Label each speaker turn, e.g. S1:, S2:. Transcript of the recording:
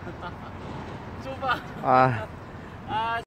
S1: 出发
S2: 啊。
S1: 啊。